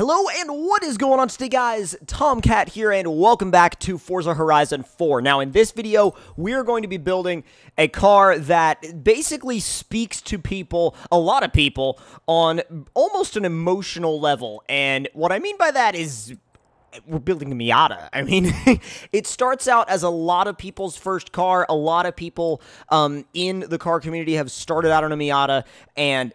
Hello and what is going on today guys? Tomcat here and welcome back to Forza Horizon 4. Now in this video, we're going to be building a car that basically speaks to people, a lot of people, on almost an emotional level. And what I mean by that is we're building a Miata. I mean, it starts out as a lot of people's first car. A lot of people um, in the car community have started out on a Miata, and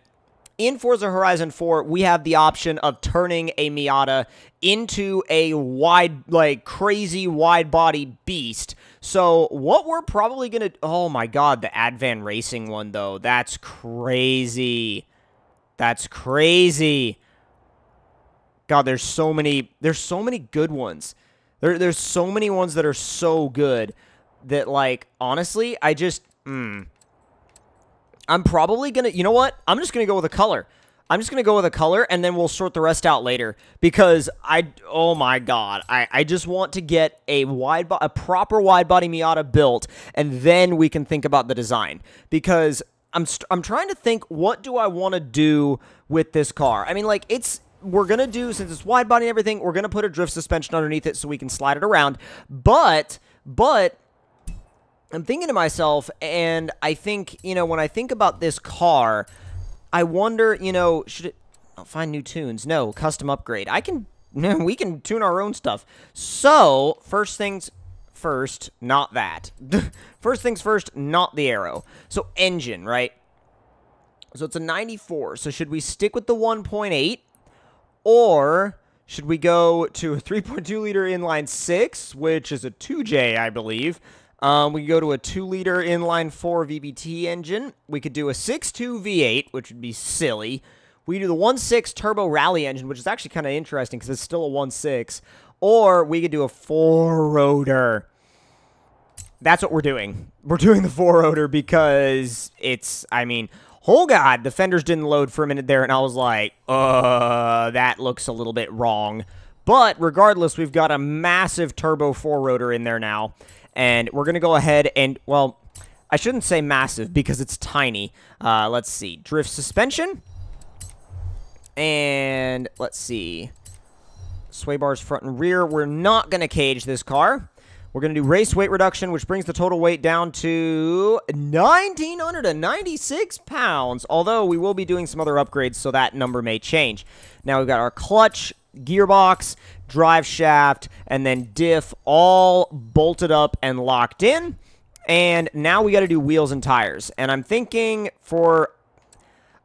in Forza Horizon 4, we have the option of turning a Miata into a wide, like, crazy wide body beast. So, what we're probably going to... Oh, my God, the Advan Racing one, though. That's crazy. That's crazy. God, there's so many... There's so many good ones. There, there's so many ones that are so good that, like, honestly, I just... Hmm. I'm probably going to, you know what? I'm just going to go with a color. I'm just going to go with a color, and then we'll sort the rest out later. Because I, oh my god, I, I just want to get a wide, a proper wide body Miata built, and then we can think about the design. Because I'm, I'm trying to think, what do I want to do with this car? I mean, like, it's, we're going to do, since it's wide body and everything, we're going to put a drift suspension underneath it so we can slide it around. But, but, I'm thinking to myself, and I think, you know, when I think about this car, I wonder, you know, should it find new tunes? No, custom upgrade. I can, we can tune our own stuff. So, first things first, not that. first things first, not the arrow. So, engine, right? So, it's a 94. So, should we stick with the 1.8? Or should we go to a 3.2 liter inline 6, which is a 2J, I believe? Um, we could go to a 2-liter inline-4 VVT engine. We could do a 6.2 V8, which would be silly. We do the 1.6 turbo rally engine, which is actually kind of interesting because it's still a 1.6. Or we could do a 4-rotor. That's what we're doing. We're doing the 4-rotor because it's, I mean, oh god, the fenders didn't load for a minute there, and I was like, uh, that looks a little bit wrong. But regardless, we've got a massive turbo 4-rotor in there now. And we're going to go ahead and, well, I shouldn't say massive because it's tiny. Uh, let's see. Drift suspension. And let's see. Sway bars front and rear. We're not going to cage this car. We're going to do race weight reduction, which brings the total weight down to 1,996 pounds. Although we will be doing some other upgrades, so that number may change. Now we've got our clutch, gearbox, drive shaft, and then diff all bolted up and locked in. And now we got to do wheels and tires. And I'm thinking for...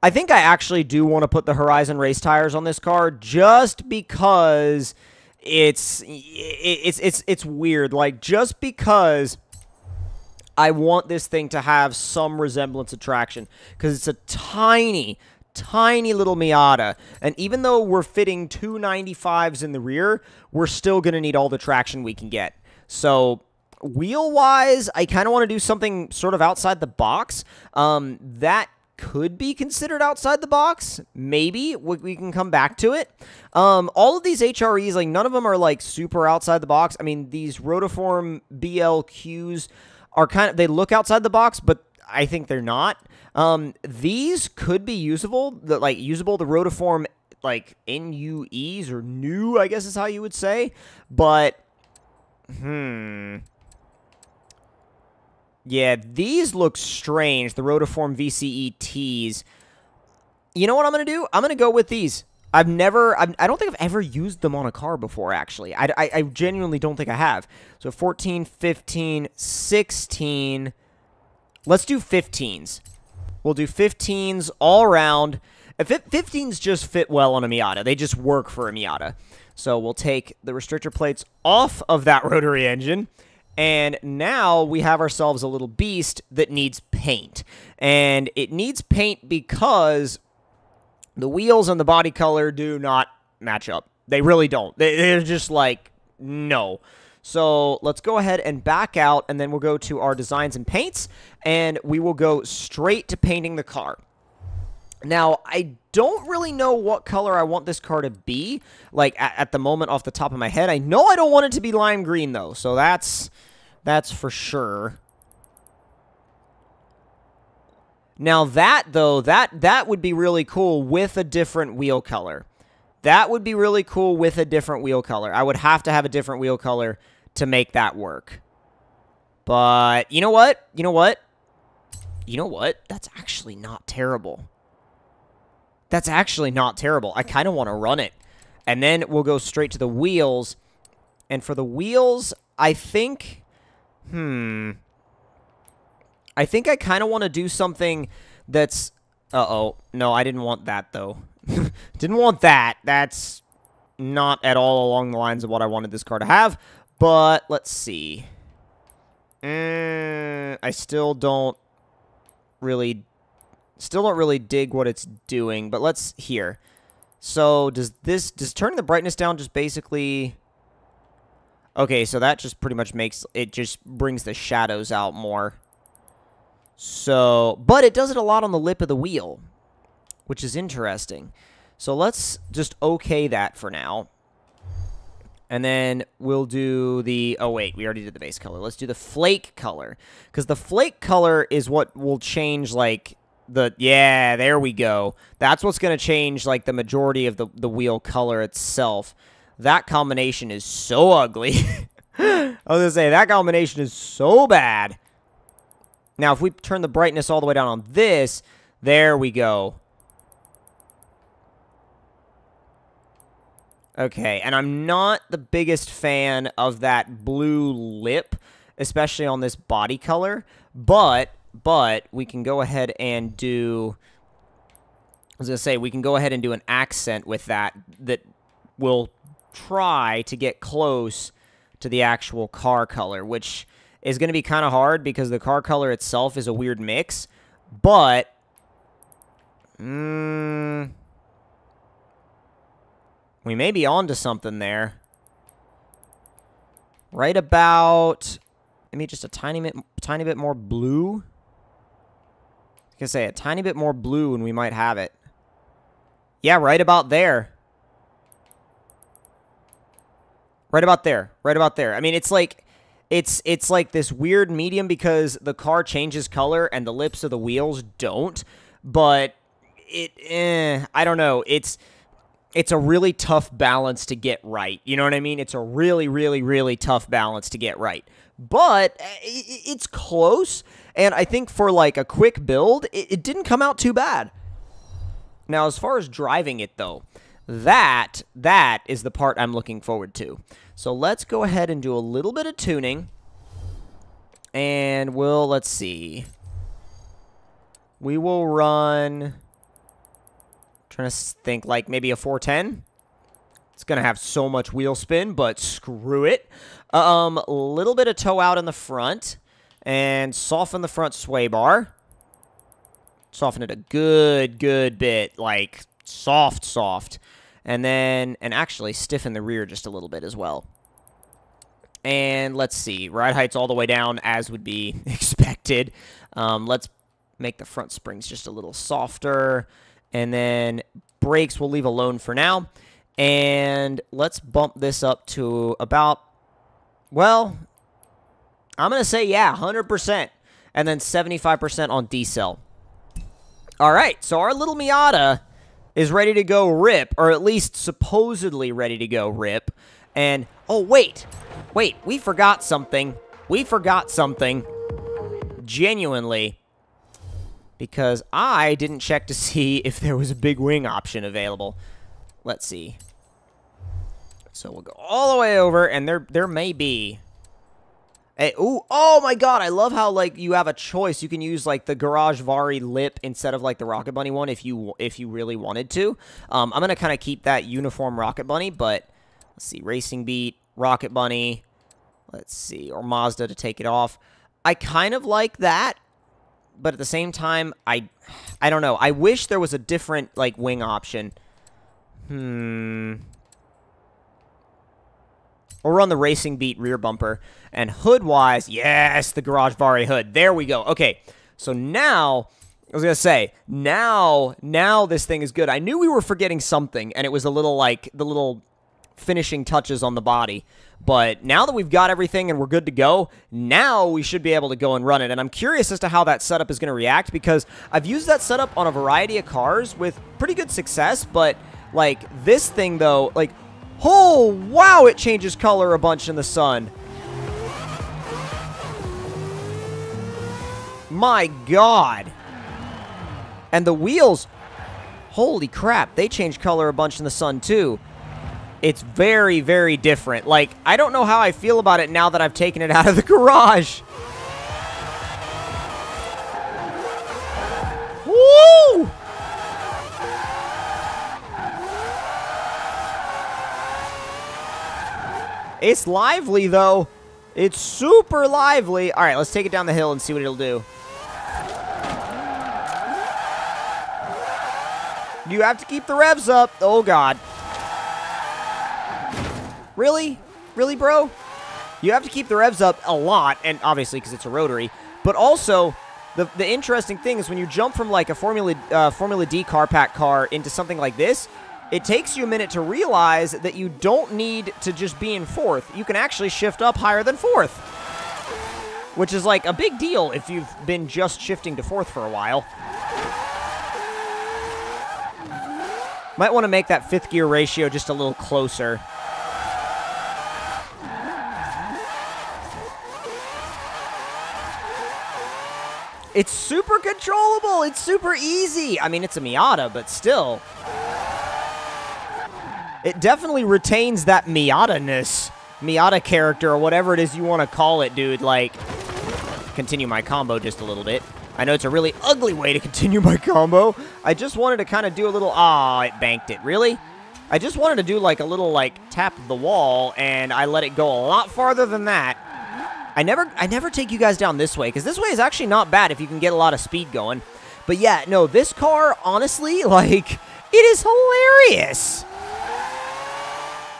I think I actually do want to put the Horizon race tires on this car just because it's it's it's it's weird. Like just because I want this thing to have some resemblance attraction because it's a tiny tiny little Miata. And even though we're fitting two 95s in the rear, we're still going to need all the traction we can get. So wheel-wise, I kind of want to do something sort of outside the box. Um, that could be considered outside the box. Maybe we, can come back to it. Um, all of these HREs, like none of them are like super outside the box. I mean, these Rotiform BLQs are kind of, they look outside the box, but I think they're not. Um, these could be usable, the, like usable, the rotiform like NUEs or new, I guess is how you would say. But, hmm. Yeah, these look strange, the rotiform VCE Ts. You know what I'm going to do? I'm going to go with these. I've never, I've, I do not think I've ever used them on a car before, actually. I, I, I genuinely don't think I have. So 14, 15, 16. Let's do 15s. We'll do 15s all around. 15s just fit well on a Miata. They just work for a Miata. So we'll take the restrictor plates off of that rotary engine. And now we have ourselves a little beast that needs paint. And it needs paint because the wheels and the body color do not match up. They really don't. They're just like, no. So let's go ahead and back out, and then we'll go to our designs and paints, and we will go straight to painting the car. Now, I don't really know what color I want this car to be, like, at, at, the moment off the top of my head. I know I don't want it to be lime green, though, so that's, that's for sure. Now, that, though, that, that would be really cool with a different wheel color. That would be really cool with a different wheel color. I would have to have a different wheel color to make that work. But you know what? You know what? You know what? That's actually not terrible. That's actually not terrible. I kind of want to run it. And then we'll go straight to the wheels. And for the wheels, I think... Hmm... I think I kind of want to do something that's... Uh-oh. No, I didn't want that, though. didn't want that. That's not at all along the lines of what I wanted this car to have. But, let's see. Mm, I still don't really... Still don't really dig what it's doing, but let's... Here. So, does this... Does turning the brightness down just basically... Okay, so that just pretty much makes... It just brings the shadows out more. So, but it does it a lot on the lip of the wheel, which is interesting. So let's just okay that for now. And then we'll do the... Oh, wait. We already did the base color. Let's do the flake color. Because the flake color is what will change, like, the... Yeah, there we go. That's what's going to change, like, the majority of the, the wheel color itself. That combination is so ugly. I was going to say, that combination is so bad. Now, if we turn the brightness all the way down on this, there we go. Okay, and I'm not the biggest fan of that blue lip, especially on this body color, but, but, we can go ahead and do, I was going to say, we can go ahead and do an accent with that that will try to get close to the actual car color, which is going to be kind of hard because the car color itself is a weird mix. But, mm, we may be onto something there. Right about, maybe just a tiny bit, tiny bit more blue. I say a tiny bit more blue and we might have it. Yeah, right about there. Right about there. Right about there. I mean, it's like it's it's like this weird medium because the car changes color and the lips of the wheels don't. But it, eh, I don't know. It's it's a really tough balance to get right. You know what I mean? It's a really, really, really tough balance to get right. But eh, it's close, and I think for like a quick build, it, it didn't come out too bad. Now, as far as driving it though, that that is the part I'm looking forward to. So let's go ahead and do a little bit of tuning. And we'll, let's see. We will run, trying to think like maybe a 410. It's going to have so much wheel spin, but screw it. Um, a little bit of toe out in the front and soften the front sway bar. Soften it a good, good bit, like soft, soft. And then, and actually stiffen the rear just a little bit as well. And let's see, ride height's all the way down as would be expected. Um, let's make the front springs just a little softer. And then brakes we'll leave alone for now. And let's bump this up to about, well, I'm going to say, yeah, 100%. And then 75% on decel. All right, so our little Miata is ready to go rip, or at least supposedly ready to go rip. And, oh, wait. Wait, we forgot something. We forgot something. Genuinely. Because I didn't check to see if there was a big wing option available. Let's see. So we'll go all the way over, and there there may be Hey, ooh, oh my god, I love how like you have a choice. You can use like the Garage Vary lip instead of like the Rocket Bunny one if you if you really wanted to. Um, I'm gonna kind of keep that uniform Rocket Bunny, but let's see, Racing Beat, Rocket Bunny, let's see, or Mazda to take it off. I kind of like that, but at the same time, I I don't know. I wish there was a different like wing option. Hmm. Or on the Racing Beat rear bumper. And hood-wise, yes, the Garage Vary hood. There we go. Okay, so now... I was to say, now, now this thing is good. I knew we were forgetting something, and it was a little, like, the little finishing touches on the body. But now that we've got everything and we're good to go, now we should be able to go and run it. And I'm curious as to how that setup is going to react because I've used that setup on a variety of cars with pretty good success, but Like, this thing, though, like, oh, wow, it changes color a bunch in the sun. My God. And the wheels, holy crap, they change color a bunch in the sun, too. It's very, very different. Like, I don't know how I feel about it now that I've taken it out of the garage. Woo! It's lively, though. It's super lively. All right, let's take it down the hill and see what it'll do. You have to keep the revs up. Oh, God. Really? Really, bro? You have to keep the revs up a lot, and obviously because it's a rotary, but also the, the interesting thing is when you jump from like a Formula uh, Formula D car pack car into something like this, it takes you a minute to realize that you don't need to just be in fourth. You can actually shift up higher than fourth, which is like a big deal if you've been just shifting to fourth for a while. Might want to make that fifth gear ratio just a little closer. It's super controllable. It's super easy. I mean, it's a Miata, but still. It definitely retains that Miata-ness. Miata character, or whatever it is you want to call it, dude. Like, continue my combo just a little bit. I know it's a really ugly way to continue my combo. I just wanted to kind of do a little... Ah, it banked it. Really? I just wanted to do, like, a little, like, tap the wall, and I let it go a lot farther than that. I never I never take you guys down this way, because this way is actually not bad if you can get a lot of speed going. But yeah, no, this car, honestly, like, it is hilarious.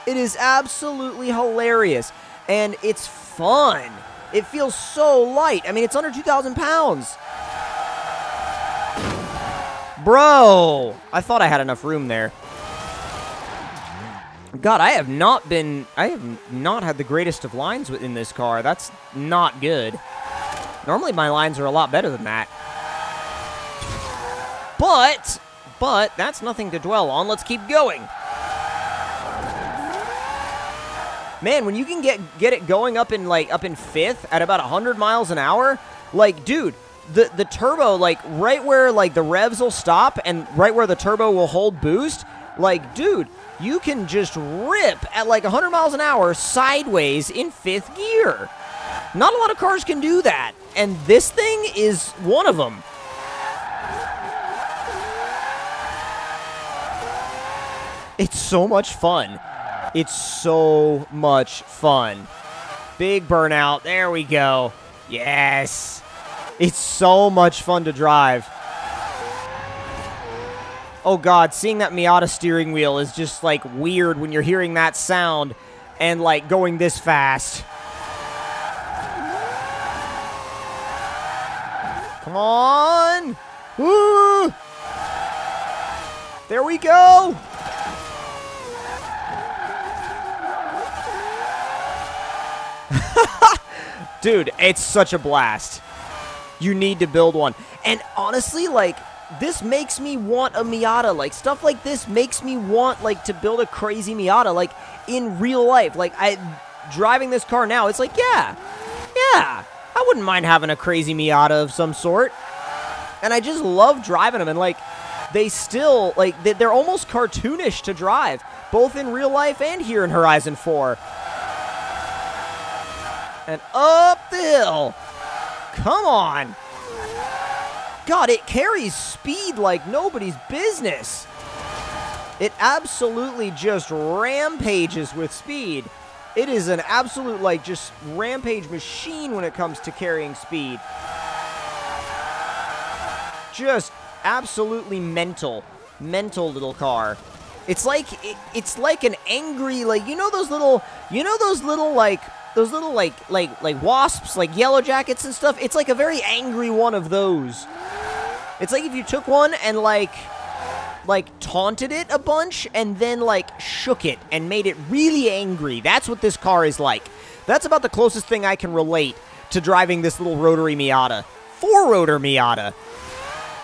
It is absolutely hilarious. And it's fun. It feels so light. I mean, it's under 2,000 pounds. Bro, I thought I had enough room there. God, I have not been, I have not had the greatest of lines in this car. That's not good. Normally my lines are a lot better than that. But, but, that's nothing to dwell on. Let's keep going. Man, when you can get get it going up in like up in fifth at about 100 miles an hour, like dude, the the turbo like right where like the revs will stop and right where the turbo will hold boost, like dude, you can just rip at like 100 miles an hour sideways in fifth gear. Not a lot of cars can do that, and this thing is one of them. It's so much fun. It's so much fun. Big burnout. There we go. Yes. It's so much fun to drive. Oh god, seeing that Miata steering wheel is just like weird when you're hearing that sound and like going this fast. Come on! There we go! Dude, it's such a blast. You need to build one. And honestly, like, this makes me want a Miata. Like, stuff like this makes me want, like, to build a crazy Miata, like, in real life. Like, I, driving this car now, it's like, yeah, yeah, I wouldn't mind having a crazy Miata of some sort. And I just love driving them, and, like, they still, like, they're almost cartoonish to drive, both in real life and here in Horizon 4. And up the hill. Come on. God, it carries speed like nobody's business. It absolutely just rampages with speed. It is an absolute, like, just rampage machine when it comes to carrying speed. Just absolutely mental. Mental little car. It's like, it, it's like an angry, like, you know those little, you know those little, like, those little, like, like, like wasps, like yellow jackets and stuff? It's like a very angry one of those. It's like if you took one and like like taunted it a bunch and then like shook it and made it really angry. That's what this car is like. That's about the closest thing I can relate to driving this little rotary Miata. Four-rotor Miata.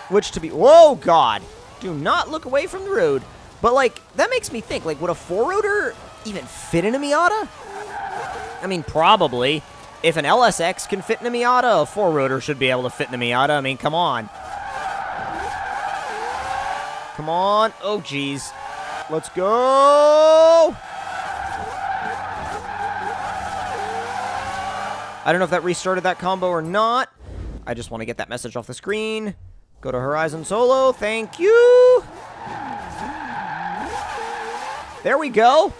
Which to be... Whoa, God. Do not look away from the road. But, like, that makes me think, like, would a four-rotor even fit in a Miata? I mean, probably. If an LSX can fit in a Miata, a four-rotor should be able to fit in a Miata. I mean, come on. Come on. Oh, jeez. Let's go! I don't know if that restarted that combo or not. I just want to get that message off the screen. Go to Horizon Solo. Thank you. There we go.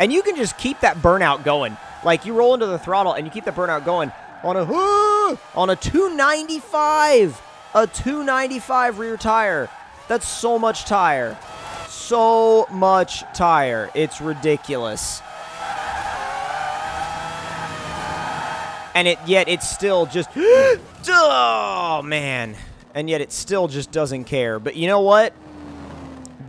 And you can just keep that burnout going. Like, you roll into the throttle and you keep the burnout going on a, on a 295. A 295 rear tire. That's so much tire. So much tire. It's ridiculous. And it yet it's still just oh man. And yet it still just doesn't care. But you know what?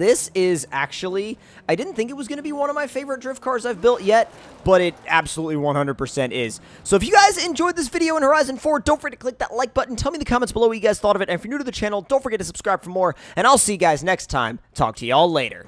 This is actually, I didn't think it was going to be one of my favorite drift cars I've built yet, but it absolutely 100% is. So if you guys enjoyed this video in Horizon 4, don't forget to click that like button. Tell me in the comments below what you guys thought of it. And if you're new to the channel, don't forget to subscribe for more. And I'll see you guys next time. Talk to y'all later.